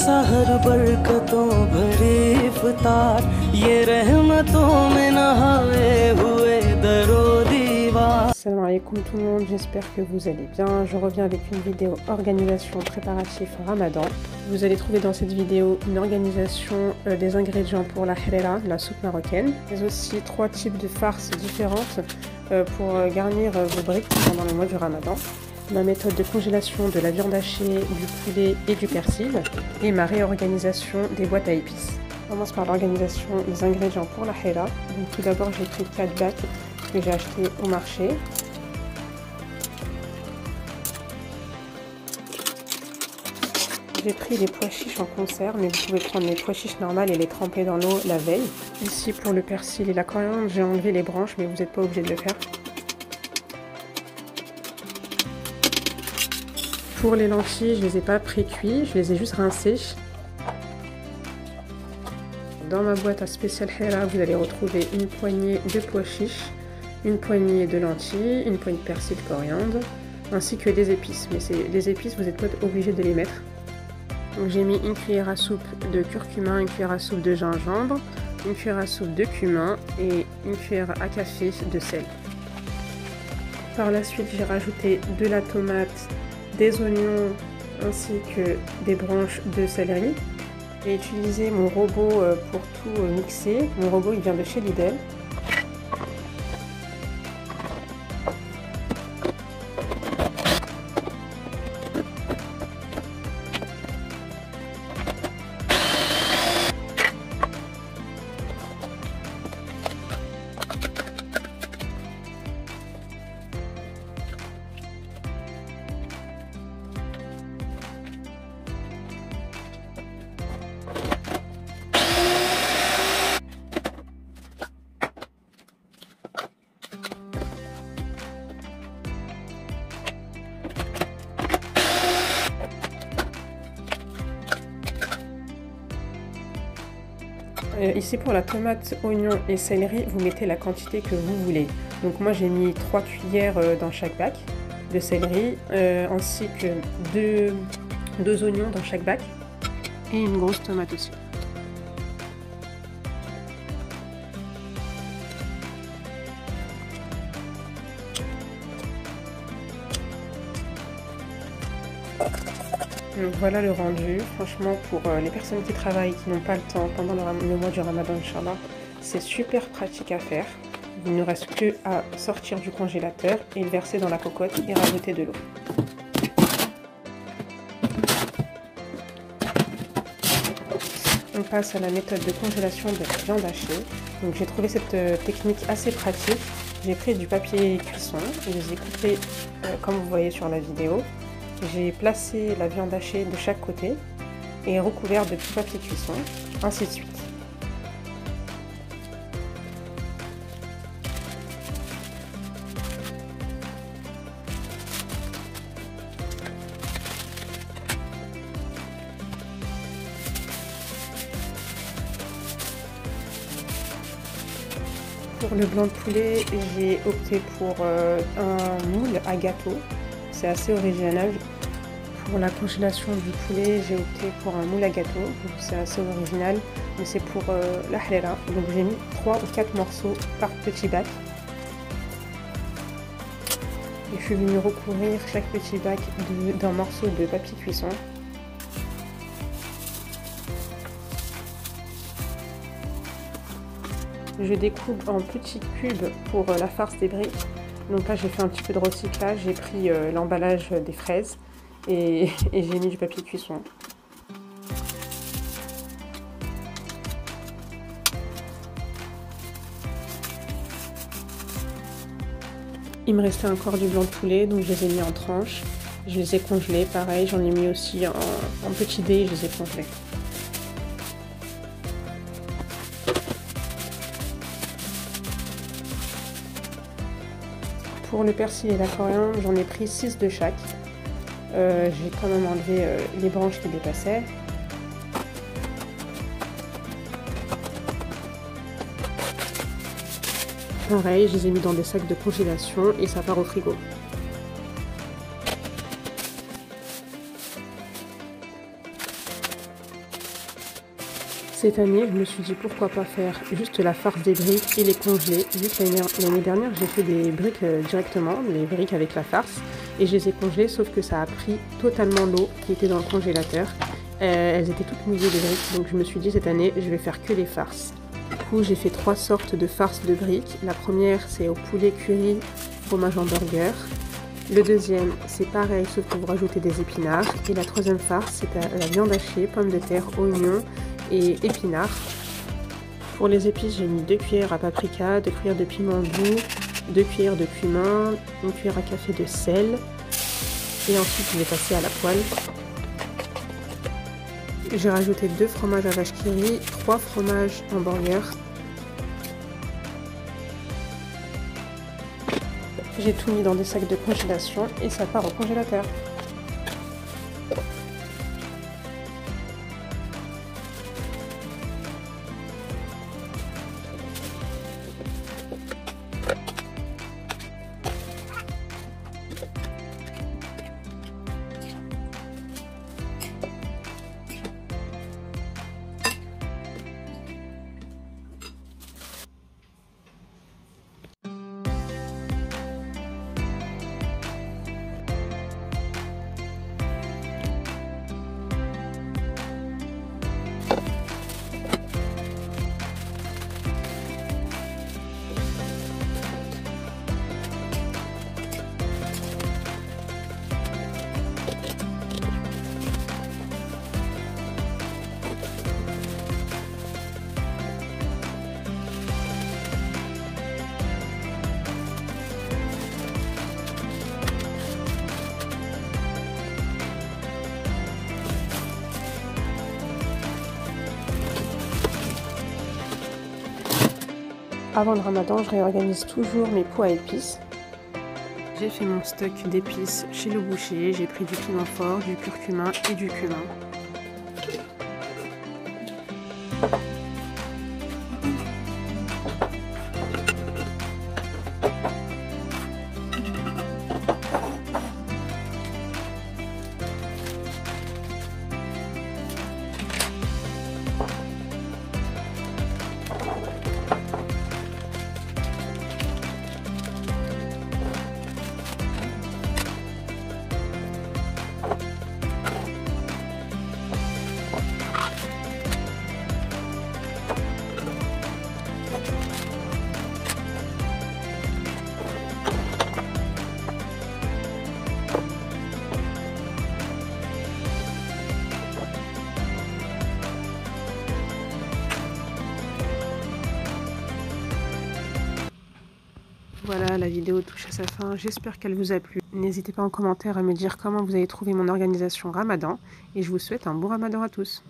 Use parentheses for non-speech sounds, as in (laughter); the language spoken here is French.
सहर बरकतों भरी Salam alaikum tout le monde, j'espère que vous allez bien. Je reviens avec une vidéo organisation préparatif ramadan. Vous allez trouver dans cette vidéo une organisation euh, des ingrédients pour la harira, la soupe marocaine, mais aussi trois types de farces différentes euh, pour euh, garnir vos briques pendant le mois du ramadan ma méthode de congélation de la viande hachée, du poulet et du persil, et ma réorganisation des boîtes à épices. On commence par l'organisation des ingrédients pour la hera. Donc, tout d'abord, j'ai pris 4 bacs que j'ai acheté au marché. J'ai pris les pois chiches en conserve, mais vous pouvez prendre les pois chiches normales et les tremper dans l'eau la veille. Ici, pour le persil et la coriandre, j'ai enlevé les branches, mais vous n'êtes pas obligé de le faire. Pour les lentilles, je ne les ai pas pré-cuits, je les ai juste rincées. Dans ma boîte à spécial Hera, vous allez retrouver une poignée de pois chiches, une poignée de lentilles, une poignée de persil coriandre, ainsi que des épices. Mais les épices, vous n'êtes pas obligé de les mettre. J'ai mis une cuillère à soupe de curcuma, une cuillère à soupe de gingembre, une cuillère à soupe de cumin et une cuillère à café de sel. Par la suite, j'ai rajouté de la tomate, des oignons ainsi que des branches de céleri. J'ai utilisé mon robot euh, pour tout euh, mixer. Mon robot il vient de chez Lidl. Euh, ici pour la tomate, oignon et céleri, vous mettez la quantité que vous voulez. Donc moi j'ai mis 3 cuillères euh, dans chaque bac de céleri, euh, ainsi que 2, 2 oignons dans chaque bac et une grosse tomate aussi. voilà le rendu. Franchement, pour euh, les personnes qui travaillent et qui n'ont pas le temps pendant le, mois du ramadan, c'est super pratique à faire. Il ne reste que à sortir du congélateur et le verser dans la cocotte et rajouter de l'eau. On passe à la méthode de congélation de viande hachée. J'ai trouvé cette euh, technique assez pratique. J'ai pris du papier cuisson, je les ai coupés euh, comme vous voyez sur la vidéo j'ai placé la viande hachée de chaque côté et recouvert de petit papier cuisson, ainsi de suite. Pour le blanc de poulet, j'ai opté pour euh, un moule à gâteau c'est assez original. Pour la congélation du poulet, j'ai opté pour un moule à gâteau, c'est assez original, mais c'est pour euh, la halera. Donc j'ai mis 3 ou 4 morceaux par petit bac. Et je suis venue recouvrir chaque petit bac d'un morceau de papier cuisson. Je découpe en petits cubes pour euh, la farce des briques. Donc là, j'ai fait un petit peu de recyclage, j'ai pris euh, l'emballage euh, des fraises (laughs) et, j'ai mis du papier cuisson. Il me restait encore du blanc de poulet, donc je les ai mis en tranches. Je les ai congelés, pareil, j'en ai mis aussi en, en petits dés et je les ai congelés. Pour le persil et l'aquarien, j'en ai pris 6 de chaque. Euh, j'ai quand même enlevé euh, les branches qui dépassaient. Pareil, je les ai mis dans des sacs de congélation et ça part au frigo. Cette année, je me suis dit pourquoi pas faire juste la farce des briques et les congeler. L'année dernière, j'ai fait des briques euh, directement, les briques avec la farce, et je les ai congelées, sauf que ça a pris totalement l'eau qui était dans le congélateur. Euh, elles étaient toutes mouillées les briques, donc je me suis dit cette année, je vais faire que les farces. Du coup, j'ai fait trois sortes de farces de briques. La première, c'est au poulet curry, fromage hamburger. Le deuxième, c'est pareil, sauf que vous des épinards. Et la troisième farce, c'est la viande hachée, pommes de terre, oignons et épinards. Pour les épices, j'ai mis 2 cuillères à paprika, 2 cuillères de piment doux, 2 cuillères de cumin, une cuillère à café de sel. Et ensuite, je vais passer à la poêle. J'ai rajouté 2 fromages à vache qui rit, 3 fromages hamburger. J'ai tout mis dans des sacs de congélation et ça part au congélateur. Avant le ramadan, je réorganise toujours mes pots à épices. J'ai fait mon stock d'épices chez le boucher. J'ai pris du piment fort, du curcuma et du cumin. Voilà, la vidéo touche à sa fin. J'espère qu'elle vous a plu. N'hésitez pas en commentaire à me dire comment vous avez trouvé mon organisation ramadan. Et je vous souhaite un bon ramadan à tous.